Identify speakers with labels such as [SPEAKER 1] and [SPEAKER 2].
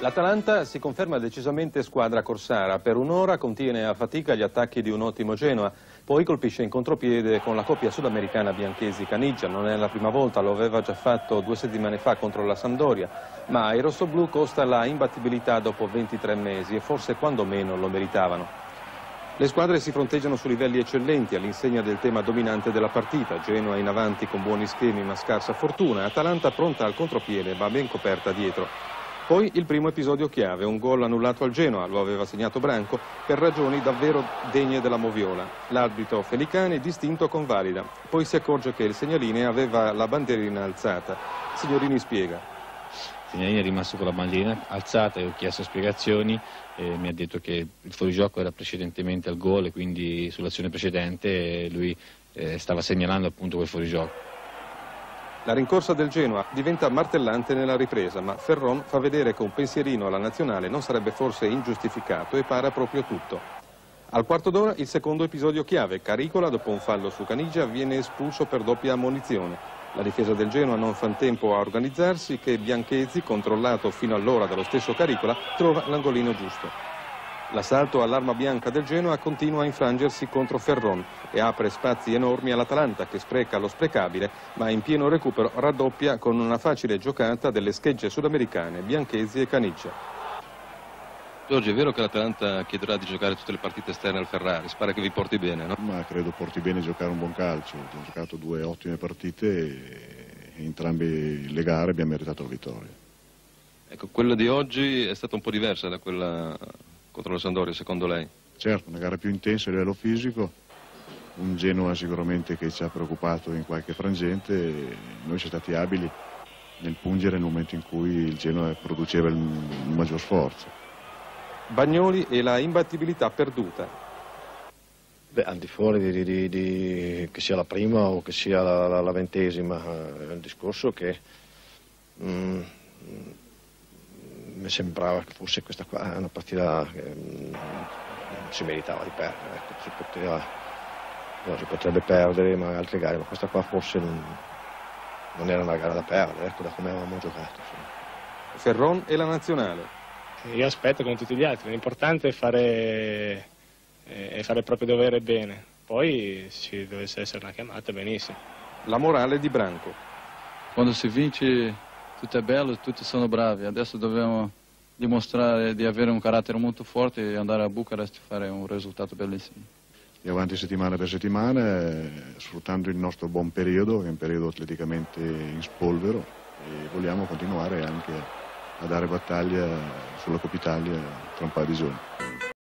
[SPEAKER 1] L'Atalanta si conferma decisamente squadra corsara. Per un'ora contiene a fatica gli attacchi di un ottimo Genoa, poi colpisce in contropiede con la coppia sudamericana Bianchesi-Caniggia. Non è la prima volta, lo aveva già fatto due settimane fa contro la Sampdoria, ma ai rossoblù costa la imbattibilità dopo 23 mesi e forse quando meno lo meritavano. Le squadre si fronteggiano su livelli eccellenti all'insegna del tema dominante della partita. Genoa in avanti con buoni schemi ma scarsa fortuna, Atalanta pronta al contropiede ma ben coperta dietro. Poi il primo episodio chiave, un gol annullato al Genoa, lo aveva segnato Branco, per ragioni davvero degne della Moviola. L'arbitro Felicani distinto convalida. Poi si accorge che il segnaline aveva la bandierina alzata. Signorini spiega.
[SPEAKER 2] Segnalini è rimasto con la bandierina alzata e ho chiesto spiegazioni e mi ha detto che il fuorigioco era precedentemente al gol e quindi sull'azione precedente lui eh, stava segnalando appunto quel fuorigioco.
[SPEAKER 1] La rincorsa del Genoa diventa martellante nella ripresa, ma Ferron fa vedere che un pensierino alla nazionale non sarebbe forse ingiustificato e para proprio tutto. Al quarto d'ora il secondo episodio chiave. Caricola, dopo un fallo su Canigia, viene espulso per doppia ammonizione. La difesa del Genoa non fa tempo a organizzarsi che Bianchezzi, controllato fino allora dallo stesso Caricola, trova l'angolino giusto. L'assalto all'arma bianca del Genoa continua a infrangersi contro Ferron e apre spazi enormi all'Atalanta che spreca lo sprecabile, ma in pieno recupero raddoppia con una facile giocata delle schegge sudamericane Bianchesi e Caniggia.
[SPEAKER 3] Giorgio, è vero che l'Atalanta chiederà di giocare tutte le partite esterne al Ferrari, spara che vi porti bene, no?
[SPEAKER 4] Ma credo porti bene giocare un buon calcio, abbiamo giocato due ottime partite e in entrambe le gare abbiamo meritato la vittoria.
[SPEAKER 3] Ecco, quella di oggi è stata un po' diversa da quella contro la Sandoria, secondo lei?
[SPEAKER 4] Certo, una gara più intensa a livello fisico, un Genoa sicuramente che ci ha preoccupato in qualche frangente, noi siamo stati abili nel pungere nel momento in cui il Genoa produceva il, maggior sforzo.
[SPEAKER 1] Bagnoli e la imbattibilità perduta.
[SPEAKER 5] Beh, al di fuori di, di, di, che sia la prima o che sia la, la, la ventesima, è un discorso che mm, mi sembrava che fosse questa qua una partita che mh, mm, si meritava di perdere, ecco, si, poteva, no, si, potrebbe perdere ma altre gare, ma questa qua forse non, non era una gara da perdere, ecco, da come avevamo giocato. Sì.
[SPEAKER 1] Ferron e la nazionale.
[SPEAKER 6] Io aspetto come tutti gli altri, l'importante è fare, è fare il proprio dovere bene, poi se dovesse essere una chiamata benissimo.
[SPEAKER 1] La morale di Branco.
[SPEAKER 7] Quando si vince tutto è bello, tutti sono bravi, adesso dobbiamo dimostrare di avere un carattere molto forte e andare a Bucarest e fare un risultato bellissimo.
[SPEAKER 4] E avanti settimana per settimana, eh, sfruttando il nostro buon periodo, che è un periodo atleticamente in spolvero, e vogliamo continuare anche a dare battaglia sulla Coppa Italia tra un paio di giorni.